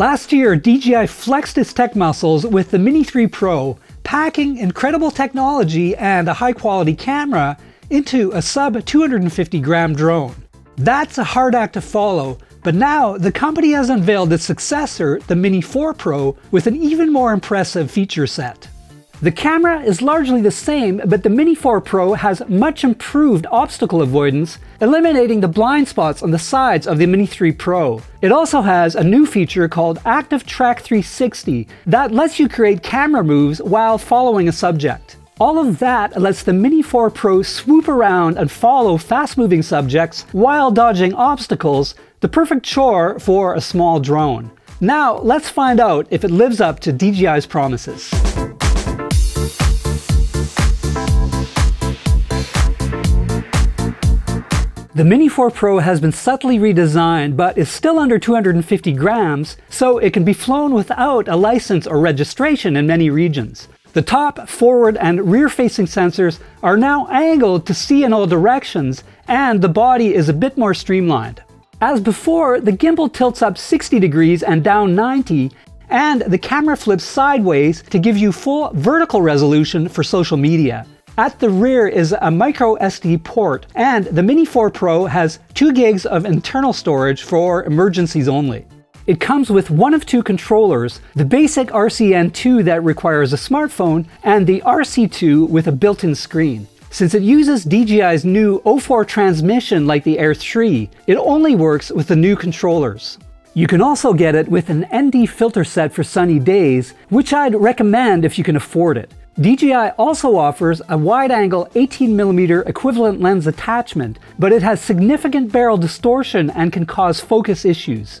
Last year, DJI flexed its tech muscles with the Mini 3 Pro, packing incredible technology and a high quality camera into a sub 250 gram drone. That's a hard act to follow, but now the company has unveiled its successor, the Mini 4 Pro, with an even more impressive feature set. The camera is largely the same, but the Mini 4 Pro has much improved obstacle avoidance, eliminating the blind spots on the sides of the Mini 3 Pro. It also has a new feature called Active Track 360 that lets you create camera moves while following a subject. All of that lets the Mini 4 Pro swoop around and follow fast moving subjects while dodging obstacles, the perfect chore for a small drone. Now, let's find out if it lives up to DJI's promises. The Mini 4 Pro has been subtly redesigned, but is still under 250 grams, so it can be flown without a license or registration in many regions. The top, forward, and rear facing sensors are now angled to see in all directions, and the body is a bit more streamlined. As before, the gimbal tilts up 60 degrees and down 90, and the camera flips sideways to give you full vertical resolution for social media. At the rear is a micro SD port, and the Mini 4 Pro has 2 gigs of internal storage for emergencies only. It comes with one of two controllers, the basic RCN2 that requires a smartphone, and the RC2 with a built-in screen. Since it uses DJI's new O4 transmission like the Air 3, it only works with the new controllers. You can also get it with an ND filter set for sunny days, which I'd recommend if you can afford it. DJI also offers a wide-angle 18mm equivalent lens attachment, but it has significant barrel distortion and can cause focus issues.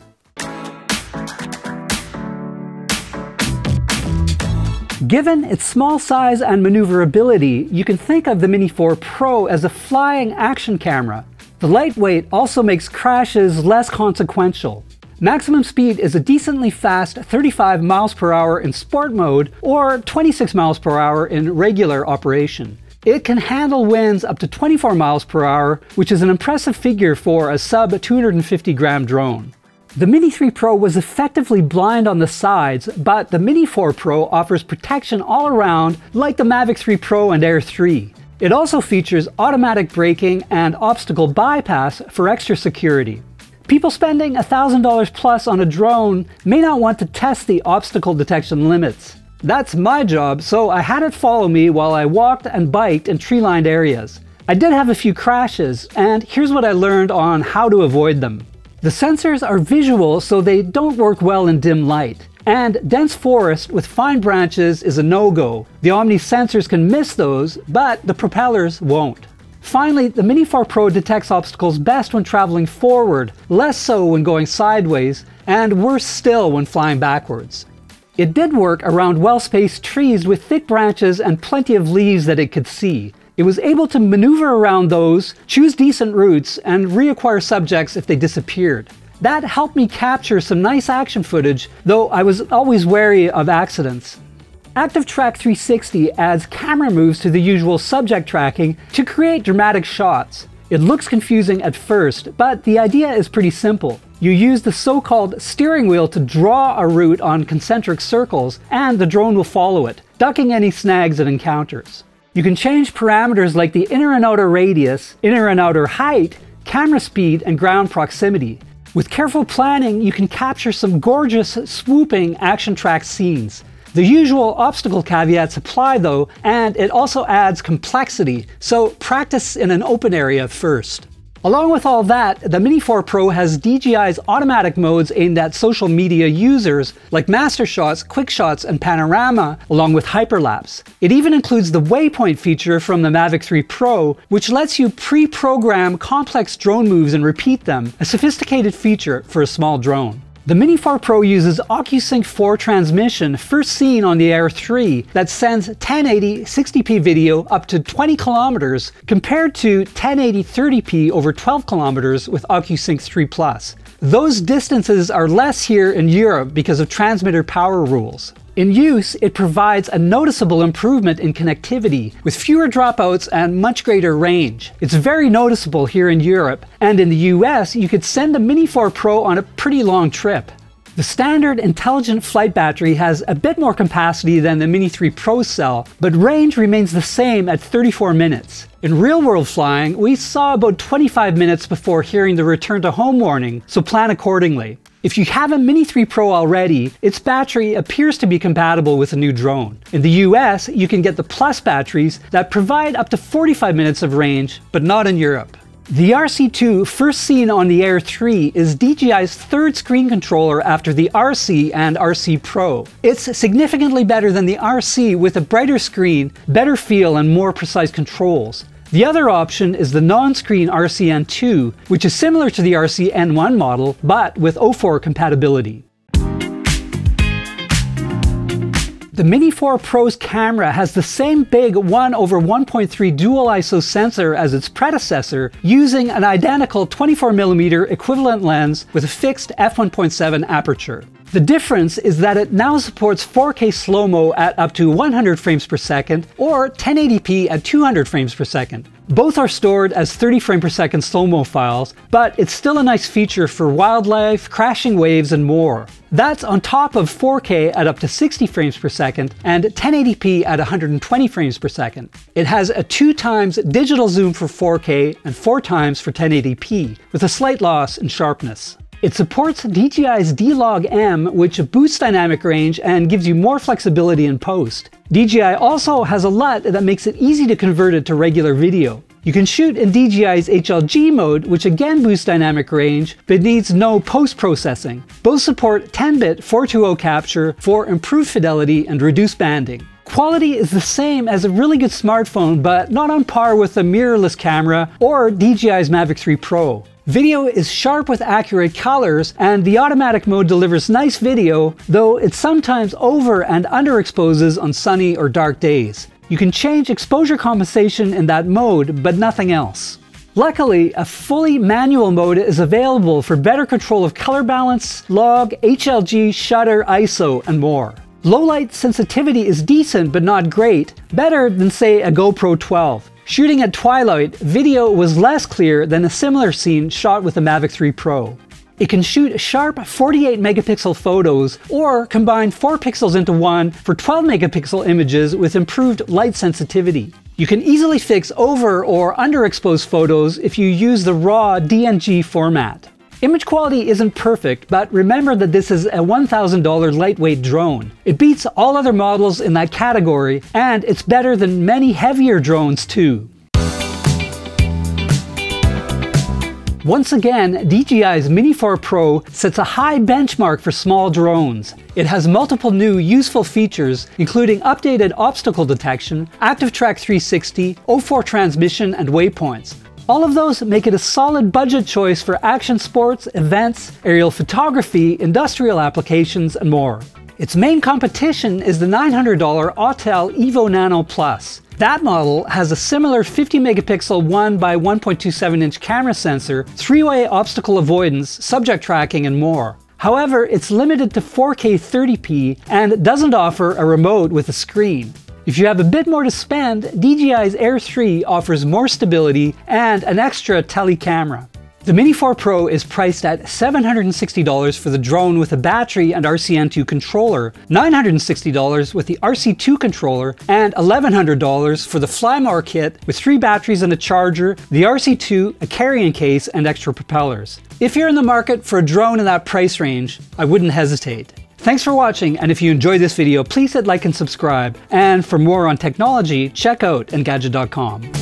Given its small size and maneuverability, you can think of the Mini 4 Pro as a flying action camera. The lightweight also makes crashes less consequential. Maximum speed is a decently fast 35 miles per hour in sport mode or 26 miles per hour in regular operation. It can handle winds up to 24 miles per hour, which is an impressive figure for a sub 250 gram drone. The Mini 3 Pro was effectively blind on the sides, but the Mini 4 Pro offers protection all around like the Mavic 3 Pro and Air 3. It also features automatic braking and obstacle bypass for extra security. People spending $1,000 plus on a drone may not want to test the obstacle detection limits. That's my job, so I had it follow me while I walked and biked in tree lined areas. I did have a few crashes, and here's what I learned on how to avoid them. The sensors are visual, so they don't work well in dim light. And dense forest with fine branches is a no go. The Omni sensors can miss those, but the propellers won't. Finally, the Mini 4 Pro detects obstacles best when traveling forward, less so when going sideways, and worse still when flying backwards. It did work around well-spaced trees with thick branches and plenty of leaves that it could see. It was able to maneuver around those, choose decent routes, and reacquire subjects if they disappeared. That helped me capture some nice action footage, though I was always wary of accidents. Active Track 360 adds camera moves to the usual subject tracking to create dramatic shots. It looks confusing at first, but the idea is pretty simple. You use the so-called steering wheel to draw a route on concentric circles, and the drone will follow it, ducking any snags it encounters. You can change parameters like the inner and outer radius, inner and outer height, camera speed, and ground proximity. With careful planning, you can capture some gorgeous, swooping action track scenes. The usual obstacle caveats apply though, and it also adds complexity, so practice in an open area first. Along with all that, the Mini 4 Pro has DJI's automatic modes aimed at social media users like Master Shots, Quick Shots, and Panorama, along with Hyperlapse. It even includes the Waypoint feature from the Mavic 3 Pro, which lets you pre-program complex drone moves and repeat them, a sophisticated feature for a small drone. The Mini 4 Pro uses OcuSync 4 transmission first seen on the Air 3 that sends 1080 60p video up to 20 kilometers compared to 1080 30p over 12 kilometers with OcuSync 3 Plus. Those distances are less here in Europe because of transmitter power rules. In use, it provides a noticeable improvement in connectivity with fewer dropouts and much greater range. It's very noticeable here in Europe, and in the US, you could send a Mini 4 Pro on a pretty long trip. The standard intelligent flight battery has a bit more capacity than the Mini 3 Pro cell, but range remains the same at 34 minutes. In real world flying, we saw about 25 minutes before hearing the return to home warning, so plan accordingly. If you have a Mini 3 Pro already, its battery appears to be compatible with a new drone. In the US, you can get the Plus batteries that provide up to 45 minutes of range, but not in Europe. The RC2, first seen on the Air 3, is DJI's third screen controller after the RC and RC Pro. It's significantly better than the RC with a brighter screen, better feel, and more precise controls. The other option is the non-screen RCN2, which is similar to the RCN1 model, but with O4 compatibility. The Mini 4 Pro's camera has the same big 1 over 1.3 dual ISO sensor as its predecessor, using an identical 24mm equivalent lens with a fixed f1.7 aperture. The difference is that it now supports 4K slow-mo at up to 100 frames per second or 1080p at 200 frames per second. Both are stored as 30 frame per second slow-mo files, but it's still a nice feature for wildlife, crashing waves, and more. That's on top of 4K at up to 60 frames per second and 1080p at 120 frames per second. It has a 2 times digital zoom for 4K and 4 times for 1080p, with a slight loss in sharpness. It supports DJI's D-Log-M, which boosts dynamic range and gives you more flexibility in post. DJI also has a LUT that makes it easy to convert it to regular video. You can shoot in DJI's HLG mode, which again boosts dynamic range, but needs no post-processing. Both support 10-bit 420 capture for improved fidelity and reduced banding. Quality is the same as a really good smartphone, but not on par with the mirrorless camera or DJI's Mavic 3 Pro. Video is sharp with accurate colors, and the automatic mode delivers nice video, though it sometimes over and underexposes on sunny or dark days. You can change exposure compensation in that mode, but nothing else. Luckily, a fully manual mode is available for better control of color balance, log, HLG, shutter, ISO, and more. Low light sensitivity is decent but not great, better than say a GoPro 12. Shooting at twilight, video was less clear than a similar scene shot with the Mavic 3 Pro. It can shoot sharp 48 megapixel photos or combine 4 pixels into one for 12 megapixel images with improved light sensitivity. You can easily fix over or underexposed photos if you use the raw DNG format. Image quality isn't perfect, but remember that this is a $1,000 lightweight drone. It beats all other models in that category, and it's better than many heavier drones too. Once again, DJI's Mini 4 Pro sets a high benchmark for small drones. It has multiple new useful features, including updated obstacle detection, Active Track 360, O4 transmission, and waypoints. All of those make it a solid budget choice for action sports, events, aerial photography, industrial applications, and more. Its main competition is the $900 Autel Evo Nano Plus. That model has a similar 50 megapixel 1 by 1.27 inch camera sensor, three-way obstacle avoidance, subject tracking, and more. However, it's limited to 4K 30p and doesn't offer a remote with a screen. If you have a bit more to spend, DJI's Air 3 offers more stability and an extra tele camera. The Mini 4 Pro is priced at $760 for the drone with a battery and RCN2 controller, $960 with the RC2 controller, and $1,100 for the Flymore kit with three batteries and a charger, the RC2, a carrying case, and extra propellers. If you're in the market for a drone in that price range, I wouldn't hesitate. Thanks for watching, and if you enjoyed this video, please hit like and subscribe. And for more on technology, check out Engadget.com.